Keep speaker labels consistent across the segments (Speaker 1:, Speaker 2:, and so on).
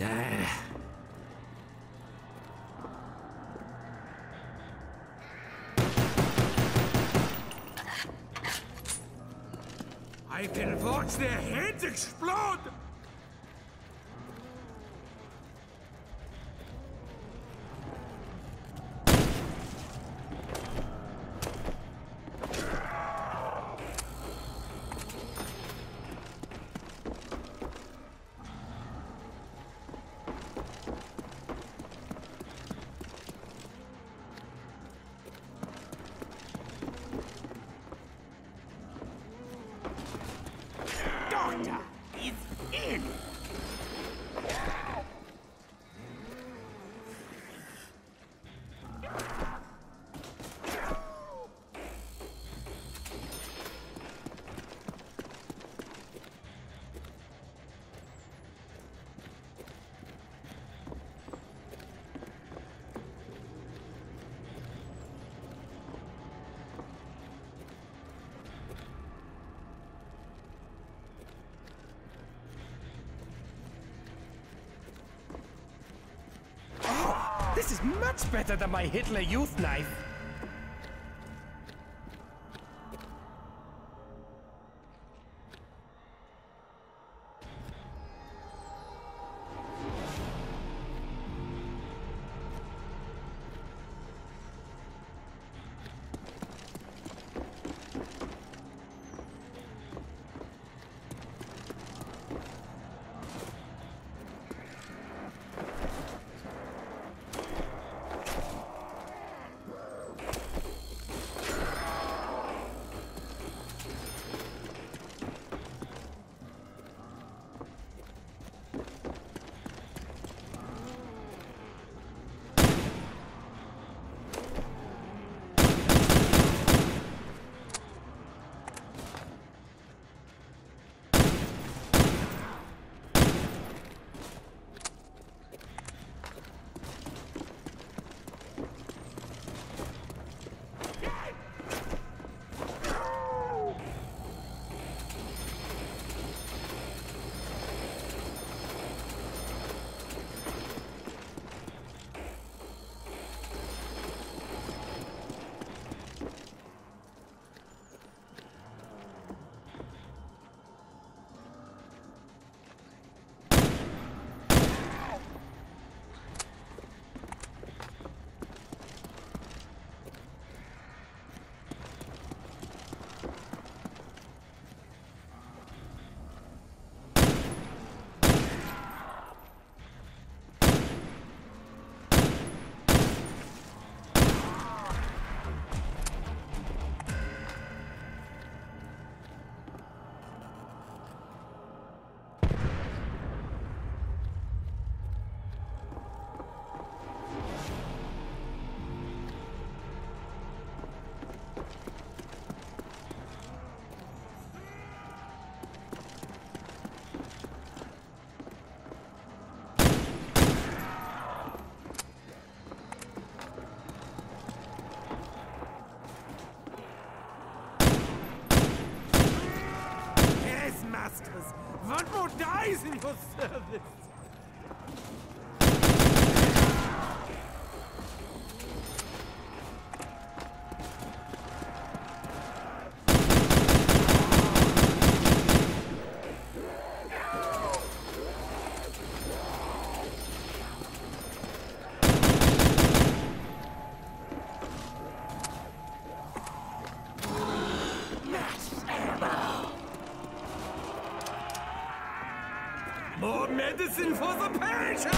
Speaker 1: Ah.
Speaker 2: I can watch their heads explode!
Speaker 3: This is much better than my Hitler Youth knife.
Speaker 2: Masters! One more dies in your service! More medicine for the patients!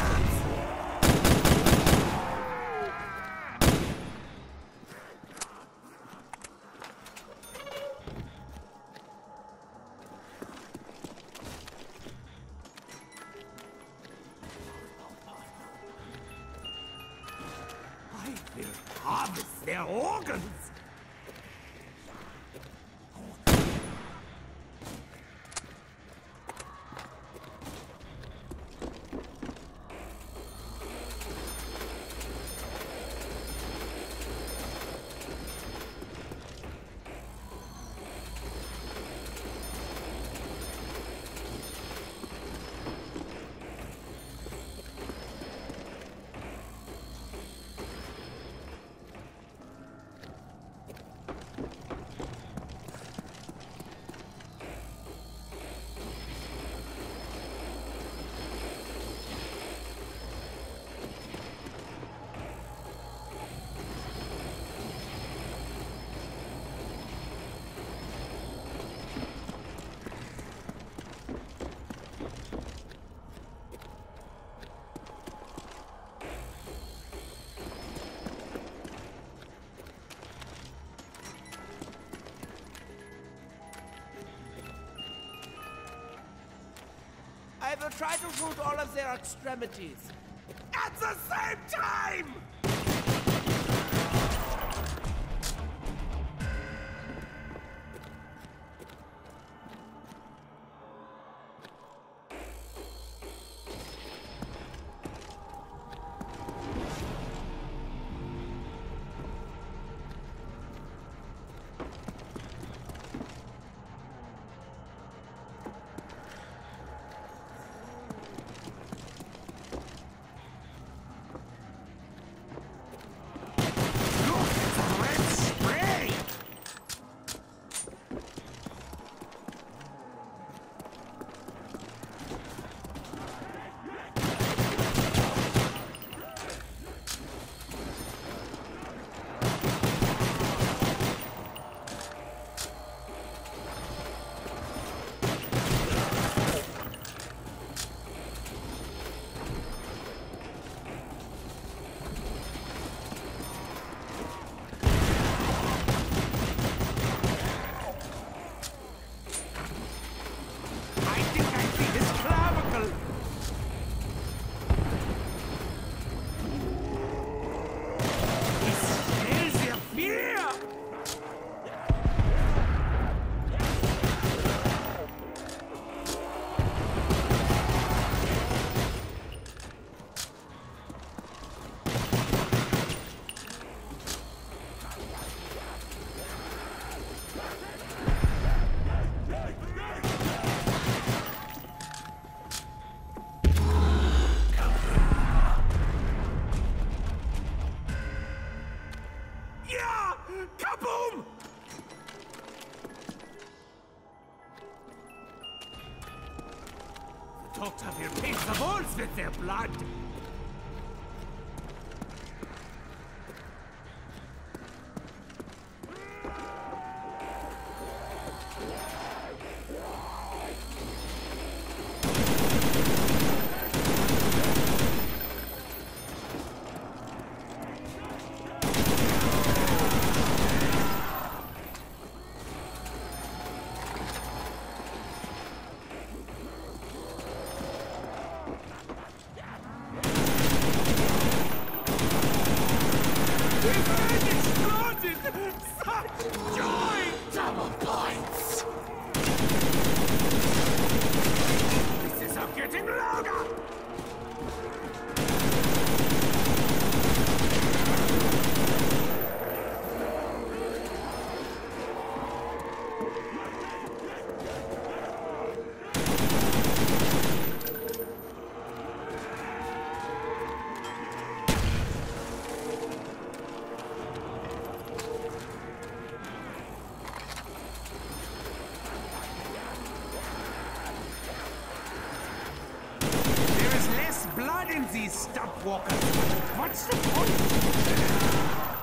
Speaker 2: I will harvest their organs!
Speaker 1: Will try to root all of their extremities.
Speaker 2: At the same time! Doctor will paint the walls with their blood! Getting louder! There is less blood in these stump walkers. What's the point?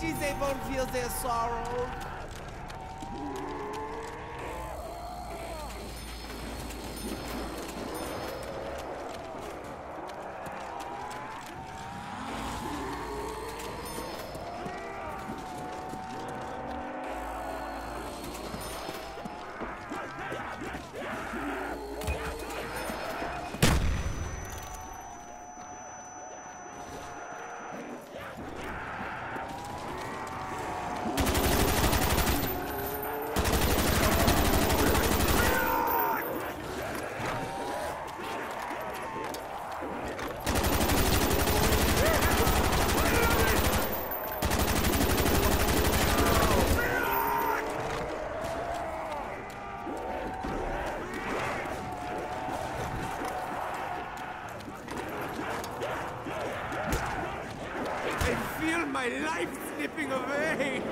Speaker 1: They won't feel their sorrow.
Speaker 2: Feel my life slipping away!